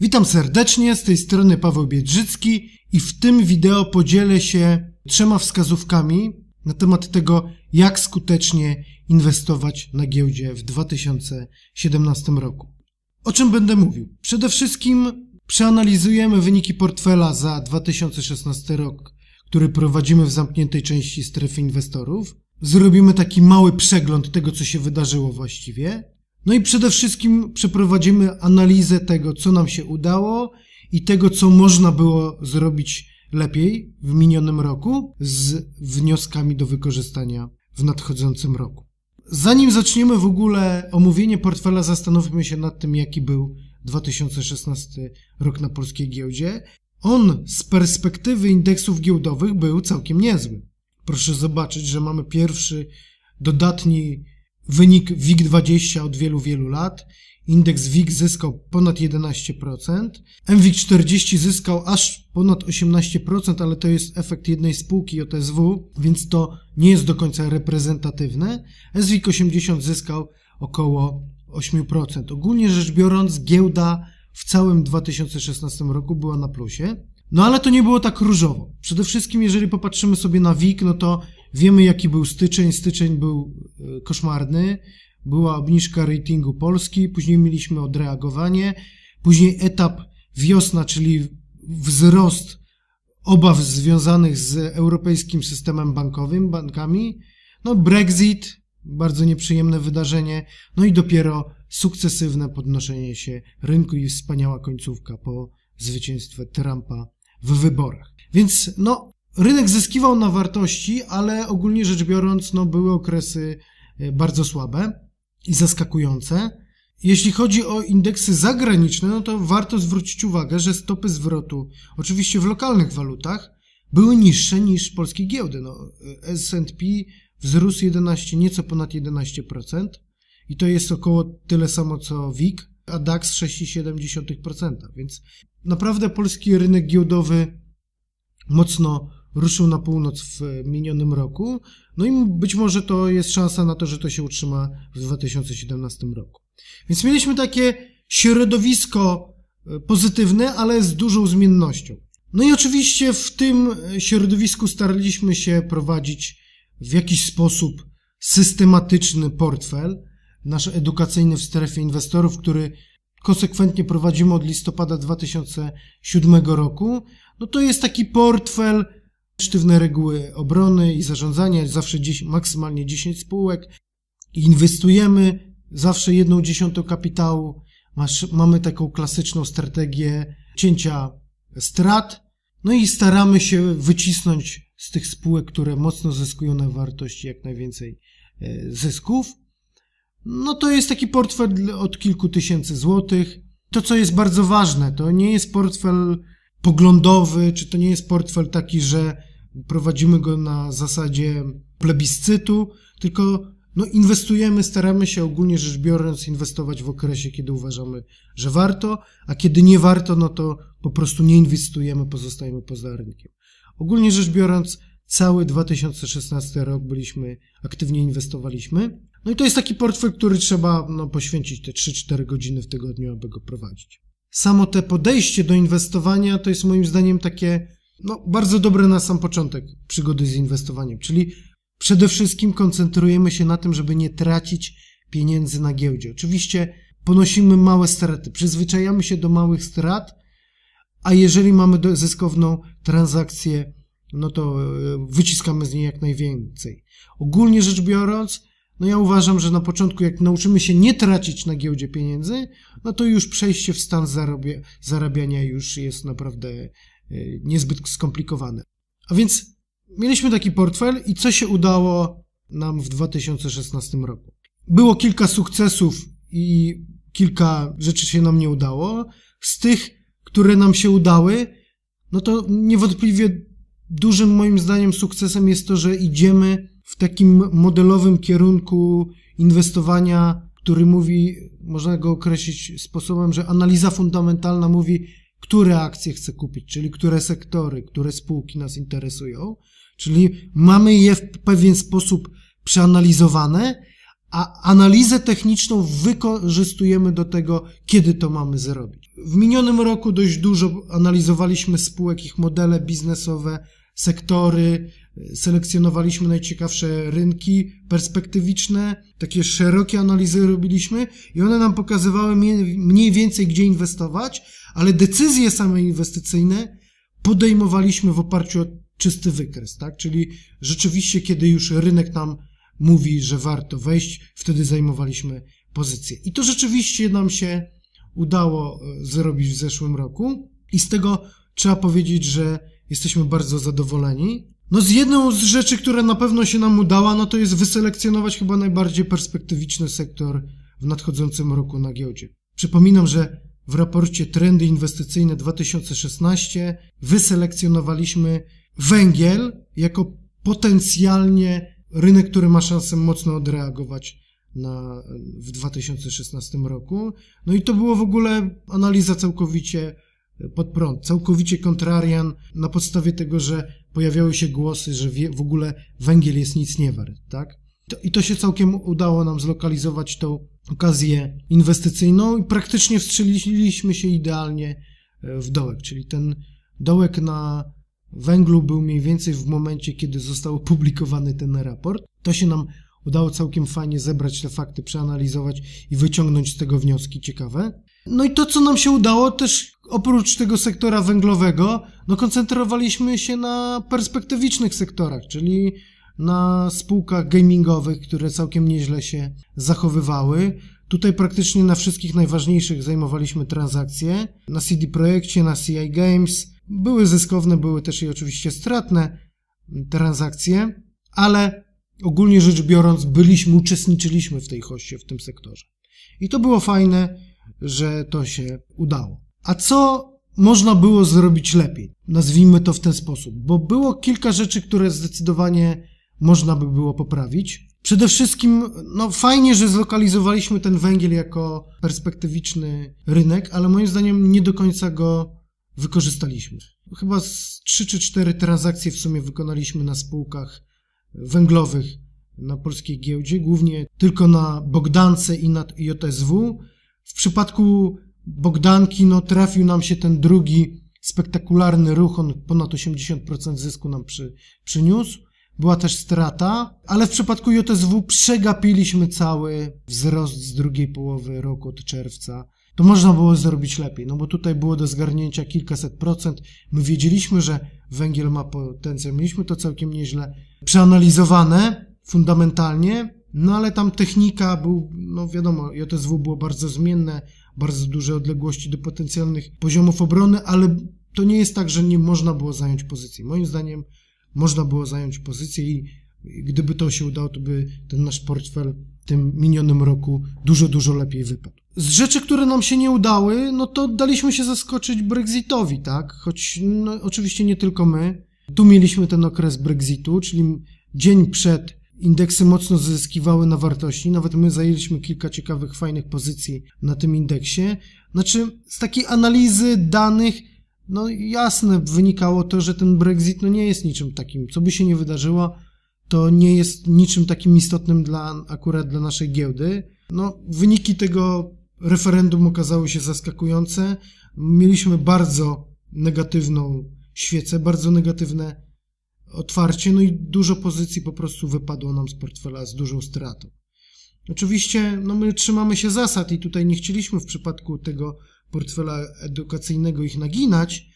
Witam serdecznie, z tej strony Paweł Biedrzycki i w tym wideo podzielę się trzema wskazówkami na temat tego, jak skutecznie inwestować na giełdzie w 2017 roku. O czym będę mówił? Przede wszystkim przeanalizujemy wyniki portfela za 2016 rok, który prowadzimy w zamkniętej części strefy inwestorów. Zrobimy taki mały przegląd tego, co się wydarzyło właściwie. No i przede wszystkim przeprowadzimy analizę tego, co nam się udało i tego, co można było zrobić lepiej w minionym roku z wnioskami do wykorzystania w nadchodzącym roku. Zanim zaczniemy w ogóle omówienie portfela, zastanówmy się nad tym, jaki był 2016 rok na polskiej giełdzie. On z perspektywy indeksów giełdowych był całkiem niezły. Proszę zobaczyć, że mamy pierwszy dodatni wynik WIG20 od wielu, wielu lat. Indeks WIG zyskał ponad 11%. MWIG40 zyskał aż ponad 18%, ale to jest efekt jednej spółki JSW, więc to nie jest do końca reprezentatywne. SWIG80 zyskał około 8%. Ogólnie rzecz biorąc, giełda w całym 2016 roku była na plusie. No ale to nie było tak różowo. Przede wszystkim, jeżeli popatrzymy sobie na WIG, no to wiemy, jaki był styczeń. Styczeń był e, koszmarny. Była obniżka ratingu Polski, później mieliśmy odreagowanie, później etap wiosna, czyli wzrost obaw związanych z europejskim systemem bankowym, bankami, no Brexit, bardzo nieprzyjemne wydarzenie, no i dopiero sukcesywne podnoszenie się rynku i wspaniała końcówka po zwycięstwie Trumpa w wyborach. Więc no, rynek zyskiwał na wartości, ale ogólnie rzecz biorąc, no, były okresy e, bardzo słabe i zaskakujące. Jeśli chodzi o indeksy zagraniczne, no to warto zwrócić uwagę, że stopy zwrotu, oczywiście w lokalnych walutach, były niższe niż polskie giełdy. No, S&P wzrósł 11, nieco ponad 11% i to jest około tyle samo co WIG, a DAX 6,7%, więc naprawdę polski rynek giełdowy mocno ruszył na północ w minionym roku. No i być może to jest szansa na to, że to się utrzyma w 2017 roku. Więc mieliśmy takie środowisko e, pozytywne, ale z dużą zmiennością. No i oczywiście w tym środowisku staraliśmy się prowadzić w jakiś sposób systematyczny portfel, nasz edukacyjny w strefie inwestorów, który konsekwentnie prowadzimy od listopada 2007 roku. No to jest taki portfel sztywne reguły obrony i zarządzania, zawsze 10, maksymalnie 10 spółek. Inwestujemy zawsze jedną dziesiątą kapitału. Masz, mamy taką klasyczną strategię cięcia strat. No i staramy się wycisnąć z tych spółek, które mocno zyskują na wartości, jak najwięcej e, zysków. No to jest taki portfel od kilku tysięcy złotych. To, co jest bardzo ważne, to nie jest portfel poglądowy, czy to nie jest portfel taki, że prowadzimy go na zasadzie plebiscytu, tylko no, inwestujemy, staramy się ogólnie rzecz biorąc inwestować w okresie, kiedy uważamy, że warto, a kiedy nie warto, no to po prostu nie inwestujemy, pozostajemy poza rynkiem. Ogólnie rzecz biorąc, cały 2016 rok byliśmy, aktywnie inwestowaliśmy. No i to jest taki portfel, który trzeba no, poświęcić te 3-4 godziny w tygodniu, aby go prowadzić. Samo te podejście do inwestowania to jest moim zdaniem takie no, bardzo dobre na sam początek przygody z inwestowaniem, czyli przede wszystkim koncentrujemy się na tym, żeby nie tracić pieniędzy na giełdzie. Oczywiście ponosimy małe straty, przyzwyczajamy się do małych strat, a jeżeli mamy zyskowną transakcję, no to e, wyciskamy z niej jak najwięcej. Ogólnie rzecz biorąc, no ja uważam, że na początku, jak nauczymy się nie tracić na giełdzie pieniędzy, no to już przejście w stan zarabia, zarabiania już jest naprawdę niezbyt skomplikowane. A więc mieliśmy taki portfel i co się udało nam w 2016 roku? Było kilka sukcesów i kilka rzeczy się nam nie udało. Z tych, które nam się udały, no to niewątpliwie dużym moim zdaniem sukcesem jest to, że idziemy w takim modelowym kierunku inwestowania, który mówi, można go określić sposobem, że analiza fundamentalna mówi, które akcje chcę kupić, czyli które sektory, które spółki nas interesują, czyli mamy je w pewien sposób przeanalizowane, a analizę techniczną wykorzystujemy do tego, kiedy to mamy zrobić. W minionym roku dość dużo analizowaliśmy spółek, ich modele biznesowe, sektory, selekcjonowaliśmy najciekawsze rynki perspektywiczne, takie szerokie analizy robiliśmy i one nam pokazywały mniej więcej, gdzie inwestować, ale decyzje same inwestycyjne podejmowaliśmy w oparciu o czysty wykres, tak? Czyli rzeczywiście, kiedy już rynek nam mówi, że warto wejść, wtedy zajmowaliśmy pozycję. I to rzeczywiście nam się udało e, zrobić w zeszłym roku i z tego trzeba powiedzieć, że jesteśmy bardzo zadowoleni. No z jedną z rzeczy, która na pewno się nam udała, no to jest wyselekcjonować chyba najbardziej perspektywiczny sektor w nadchodzącym roku na giełdzie. Przypominam, że w raporcie Trendy Inwestycyjne 2016 wyselekcjonowaliśmy węgiel jako potencjalnie rynek, który ma szansę mocno odreagować na, w 2016 roku. No i to było w ogóle analiza całkowicie pod prąd, całkowicie kontrarian na podstawie tego, że pojawiały się głosy, że w ogóle węgiel jest nic nie wart, tak? I to się całkiem udało nam zlokalizować tą okazję inwestycyjną i praktycznie wstrzeliliśmy się idealnie e, w dołek, czyli ten dołek na węglu był mniej więcej w momencie, kiedy został opublikowany ten raport. To się nam udało całkiem fajnie zebrać te fakty, przeanalizować i wyciągnąć z tego wnioski ciekawe. No i to, co nam się udało, też oprócz tego sektora węglowego, no koncentrowaliśmy się na perspektywicznych sektorach, czyli na spółkach gamingowych, które całkiem nieźle się zachowywały. Tutaj praktycznie na wszystkich najważniejszych zajmowaliśmy transakcje. Na CD Projekcie, na CI Games. Były zyskowne, były też i oczywiście stratne transakcje, ale ogólnie rzecz biorąc byliśmy, uczestniczyliśmy w tej hoście, w tym sektorze. I to było fajne, że to się udało. A co można było zrobić lepiej? Nazwijmy to w ten sposób, bo było kilka rzeczy, które zdecydowanie można by było poprawić. Przede wszystkim, no fajnie, że zlokalizowaliśmy ten węgiel jako perspektywiczny rynek, ale moim zdaniem nie do końca go wykorzystaliśmy. Chyba z 3 czy 4 transakcje w sumie wykonaliśmy na spółkach węglowych na polskiej giełdzie, głównie tylko na Bogdance i na JSW. W przypadku Bogdanki no, trafił nam się ten drugi spektakularny ruch, on ponad 80% zysku nam przy, przyniósł. Była też strata, ale w przypadku JSW przegapiliśmy cały wzrost z drugiej połowy roku od czerwca. To można było zrobić lepiej, no bo tutaj było do zgarnięcia kilkaset procent. My wiedzieliśmy, że węgiel ma potencjał, mieliśmy to całkiem nieźle przeanalizowane fundamentalnie, no ale tam technika był, no wiadomo, JSW było bardzo zmienne, bardzo duże odległości do potencjalnych poziomów obrony, ale to nie jest tak, że nie można było zająć pozycji. Moim zdaniem można było zająć pozycję i gdyby to się udało, to by ten nasz portfel w tym minionym roku dużo, dużo lepiej wypadł. Z rzeczy, które nam się nie udały, no to daliśmy się zaskoczyć Brexitowi, tak? Choć no, oczywiście nie tylko my. Tu mieliśmy ten okres Brexitu, czyli dzień przed indeksy mocno zyskiwały na wartości. Nawet my zajęliśmy kilka ciekawych, fajnych pozycji na tym indeksie. Znaczy, z takiej analizy danych no jasne wynikało to, że ten Brexit no nie jest niczym takim, co by się nie wydarzyło, to nie jest niczym takim istotnym dla, akurat dla naszej giełdy. No, wyniki tego referendum okazały się zaskakujące. Mieliśmy bardzo negatywną świecę, bardzo negatywne otwarcie, no i dużo pozycji po prostu wypadło nam z portfela z dużą stratą. Oczywiście, no my trzymamy się zasad i tutaj nie chcieliśmy w przypadku tego portfela edukacyjnego ich naginać,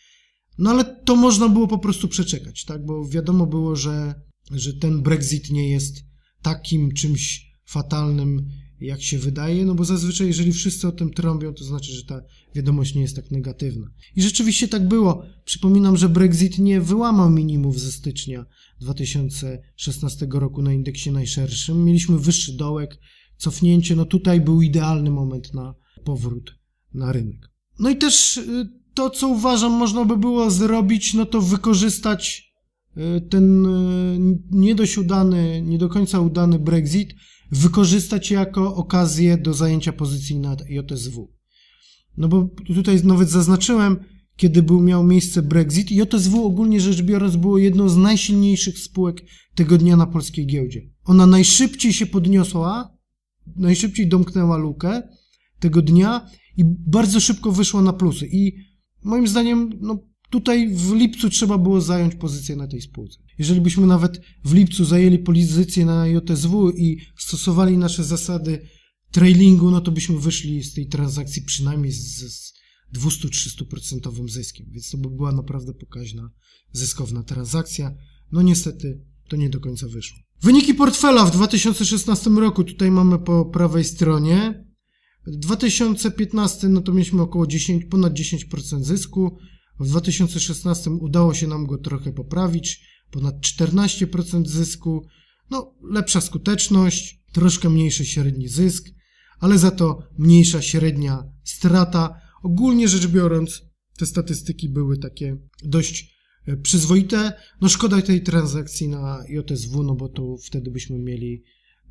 no ale to można było po prostu przeczekać, tak? Bo wiadomo było, że, że ten Brexit nie jest takim czymś fatalnym, jak się wydaje, no bo zazwyczaj, jeżeli wszyscy o tym trąbią, to znaczy, że ta wiadomość nie jest tak negatywna. I rzeczywiście tak było. Przypominam, że Brexit nie wyłamał minimów ze stycznia 2016 roku na indeksie najszerszym. Mieliśmy wyższy dołek, cofnięcie, no tutaj był idealny moment na powrót na rynek. No i też y, to, co uważam można by było zrobić, no to wykorzystać y, ten y, nie dość udany, nie do końca udany Brexit, wykorzystać jako okazję do zajęcia pozycji na JSW. No bo tutaj nawet zaznaczyłem, kiedy był, miał miejsce Brexit, JSW ogólnie rzecz biorąc było jedną z najsilniejszych spółek tego dnia na polskiej giełdzie. Ona najszybciej się podniosła najszybciej domknęła lukę tego dnia i bardzo szybko wyszła na plusy. I moim zdaniem, no tutaj w lipcu trzeba było zająć pozycję na tej spółce. Jeżeli byśmy nawet w lipcu zajęli pozycję na JSW i stosowali nasze zasady trailingu, no to byśmy wyszli z tej transakcji przynajmniej z, z 200-300% zyskiem, więc to by była naprawdę pokaźna, zyskowna transakcja. No niestety to nie do końca wyszło. Wyniki portfela w 2016 roku, tutaj mamy po prawej stronie. 2015 no to mieliśmy około 10, ponad 10% zysku. W 2016 udało się nam go trochę poprawić, ponad 14% zysku. No, lepsza skuteczność, troszkę mniejszy średni zysk, ale za to mniejsza średnia strata. Ogólnie rzecz biorąc, te statystyki były takie dość e, przyzwoite. No szkoda tej transakcji na JSW, no bo to wtedy byśmy mieli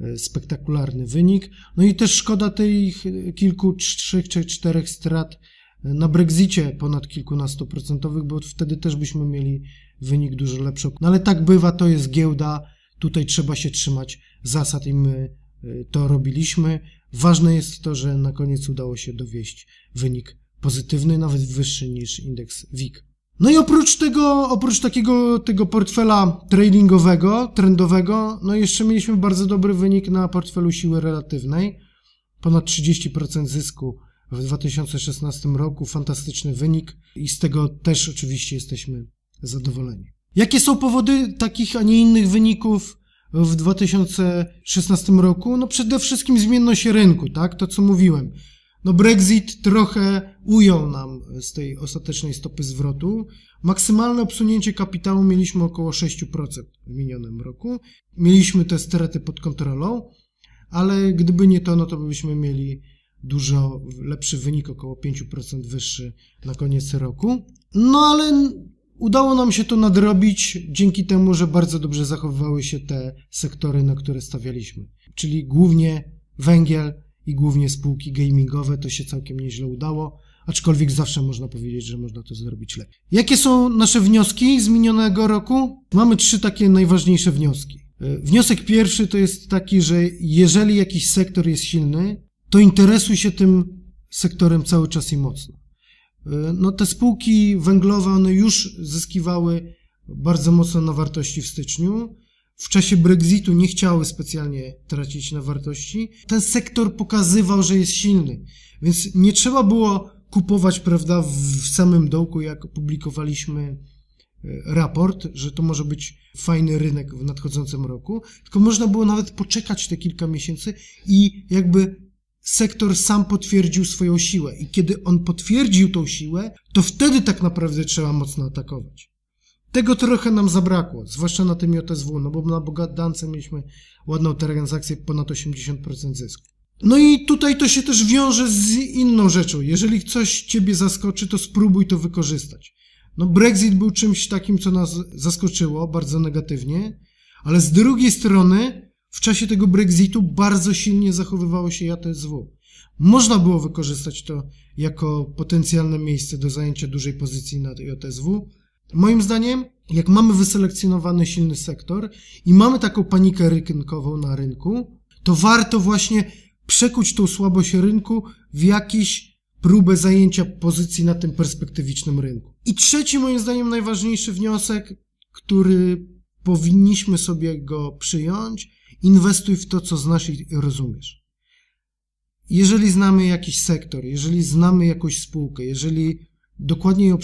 e, spektakularny wynik. No i też szkoda tych kilku, trzech czy czterech strat na Brexicie ponad kilkunastu procentowych, bo wtedy też byśmy mieli wynik dużo lepszy. No ale tak bywa, to jest giełda, tutaj trzeba się trzymać zasad i my e, to robiliśmy. Ważne jest to, że na koniec udało się dowieść wynik pozytywny, nawet wyższy niż indeks WIG. No i oprócz tego, oprócz takiego tego portfela tradingowego, trendowego, no jeszcze mieliśmy bardzo dobry wynik na portfelu siły relatywnej. Ponad 30% zysku w 2016 roku, fantastyczny wynik i z tego też oczywiście jesteśmy zadowoleni. Jakie są powody takich, a nie innych wyników w 2016 roku? No przede wszystkim zmienność rynku, tak? To co mówiłem. No Brexit trochę ujął nam z tej ostatecznej stopy zwrotu. Maksymalne obsunięcie kapitału mieliśmy około 6% w minionym roku. Mieliśmy te straty pod kontrolą, ale gdyby nie to, no to byśmy mieli dużo lepszy wynik, około 5% wyższy na koniec roku. No ale udało nam się to nadrobić dzięki temu, że bardzo dobrze zachowywały się te sektory, na które stawialiśmy. Czyli głównie węgiel i głównie spółki gamingowe, to się całkiem nieźle udało, aczkolwiek zawsze można powiedzieć, że można to zrobić lepiej. Jakie są nasze wnioski z minionego roku? Mamy trzy takie najważniejsze wnioski. E, wniosek pierwszy to jest taki, że jeżeli jakiś sektor jest silny, to interesuj się tym sektorem cały czas i mocno. E, no te spółki węglowe, one już zyskiwały bardzo mocno na wartości w styczniu. W czasie Brexitu nie chciały specjalnie tracić na wartości. Ten sektor pokazywał, że jest silny, więc nie trzeba było kupować, prawda, w samym dołku, jak publikowaliśmy e, raport, że to może być fajny rynek w nadchodzącym roku, tylko można było nawet poczekać te kilka miesięcy i jakby sektor sam potwierdził swoją siłę. I kiedy on potwierdził tą siłę, to wtedy tak naprawdę trzeba mocno atakować. Tego trochę nam zabrakło, zwłaszcza na tym JSW, no bo na Bogadance mieliśmy ładną transakcję ponad 80% zysku. No i tutaj to się też wiąże z inną rzeczą. Jeżeli coś ciebie zaskoczy, to spróbuj to wykorzystać. No Brexit był czymś takim, co nas zaskoczyło bardzo negatywnie, ale z drugiej strony w czasie tego Brexitu bardzo silnie zachowywało się JSW. Można było wykorzystać to jako potencjalne miejsce do zajęcia dużej pozycji na JSW. Moim zdaniem, jak mamy wyselekcjonowany silny sektor i mamy taką panikę rynkową na rynku, to warto właśnie przekuć tą słabość rynku w jakiś próbę zajęcia pozycji na tym perspektywicznym rynku. I trzeci, moim zdaniem, najważniejszy wniosek, który powinniśmy sobie go przyjąć, Inwestuj w to, co znasz i rozumiesz. Jeżeli znamy jakiś sektor, jeżeli znamy jakąś spółkę, jeżeli dokładnie ją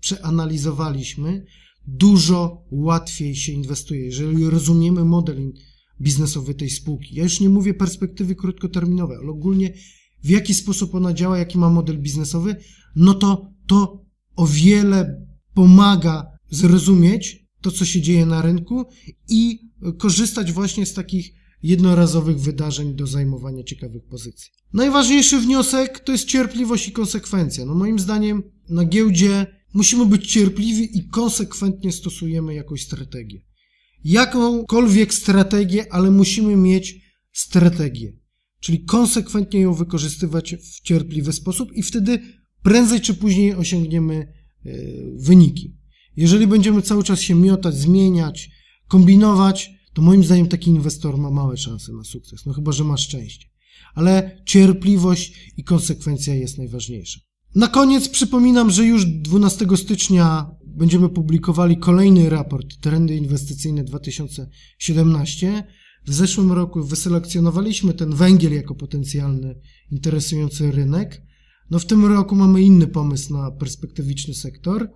przeanalizowaliśmy, dużo łatwiej się inwestuje. Jeżeli rozumiemy model biznesowy tej spółki, ja już nie mówię perspektywy krótkoterminowej, ale ogólnie w jaki sposób ona działa, jaki ma model biznesowy, no to to o wiele pomaga zrozumieć to, co się dzieje na rynku i korzystać właśnie z takich jednorazowych wydarzeń do zajmowania ciekawych pozycji. Najważniejszy wniosek to jest cierpliwość i konsekwencja. No moim zdaniem na giełdzie musimy być cierpliwi i konsekwentnie stosujemy jakąś strategię. Jakąkolwiek strategię, ale musimy mieć strategię. Czyli konsekwentnie ją wykorzystywać w cierpliwy sposób i wtedy prędzej czy później osiągniemy e, wyniki. Jeżeli będziemy cały czas się miotać, zmieniać, kombinować, to moim zdaniem taki inwestor ma małe szanse na sukces, no chyba, że ma szczęście. ale cierpliwość i konsekwencja jest najważniejsza. Na koniec przypominam, że już 12 stycznia będziemy publikowali kolejny raport Trendy Inwestycyjne 2017. W zeszłym roku wyselekcjonowaliśmy ten węgiel jako potencjalny interesujący rynek. No w tym roku mamy inny pomysł na perspektywiczny sektor.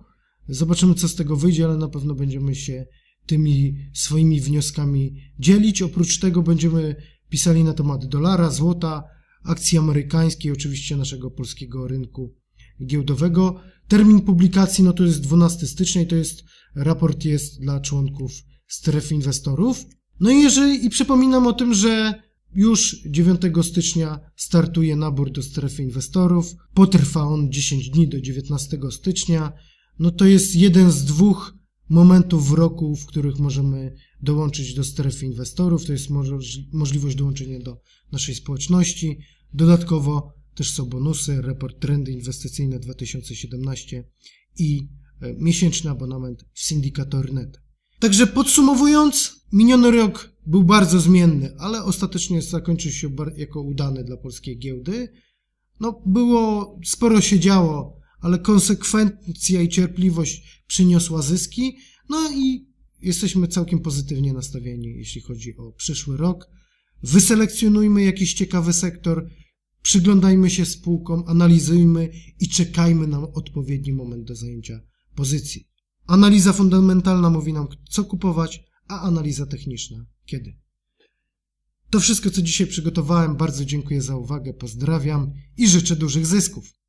Zobaczymy, co z tego wyjdzie, ale na pewno będziemy się tymi swoimi wnioskami dzielić. Oprócz tego będziemy pisali na temat dolara, złota, akcji amerykańskiej, oczywiście naszego polskiego rynku giełdowego. Termin publikacji no to jest 12 stycznia i to jest raport jest dla członków strefy inwestorów. No i jeżeli i przypominam o tym, że już 9 stycznia startuje nabór do strefy inwestorów. Potrwa on 10 dni do 19 stycznia. No to jest jeden z dwóch momentów w roku, w których możemy dołączyć do strefy inwestorów. To jest możliwość dołączenia do naszej społeczności. Dodatkowo też są bonusy, raport Trendy Inwestycyjne 2017 i e, miesięczny abonament w Syndicator.net. Także podsumowując, miniony rok był bardzo zmienny, ale ostatecznie zakończył się jako udany dla polskiej giełdy. No, było, sporo się działo, ale konsekwencja i cierpliwość przyniosła zyski. No i jesteśmy całkiem pozytywnie nastawieni, jeśli chodzi o przyszły rok. Wyselekcjonujmy jakiś ciekawy sektor, przyglądajmy się spółkom, analizujmy i czekajmy na odpowiedni moment do zajęcia pozycji. Analiza fundamentalna mówi nam, co kupować, a analiza techniczna kiedy. To wszystko, co dzisiaj przygotowałem. Bardzo dziękuję za uwagę, pozdrawiam i życzę dużych zysków.